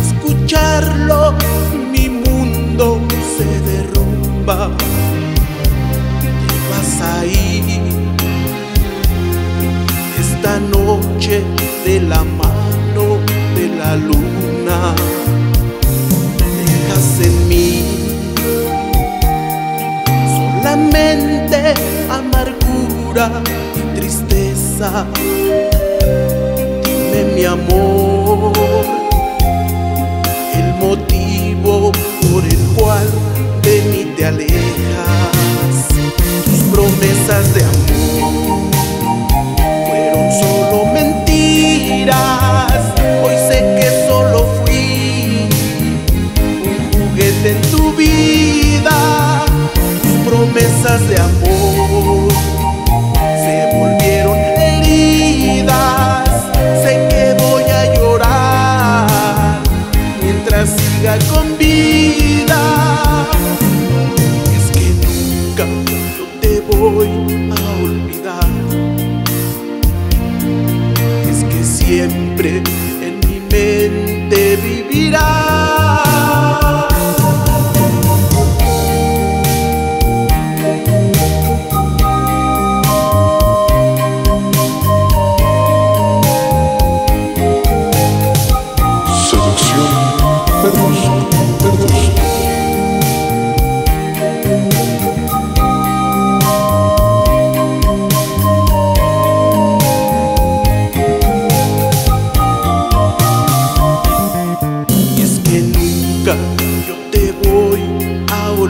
escucharlo, mi mundo se derrumba. Vas a ir esta noche de la mano de la luna. Dejas en mí solamente amargura y tristeza. Mi amor, el motivo por el cual de mí te alejas, tus promesas de amor fueron solo mentiras. Hoy sé que solo fui un juguete en tu vida, tus promesas de amor voy a olvidar. Es que siempre en mi mente vivirás. Seducción Verduzco,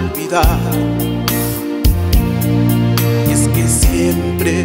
olvidar. Y es que siempre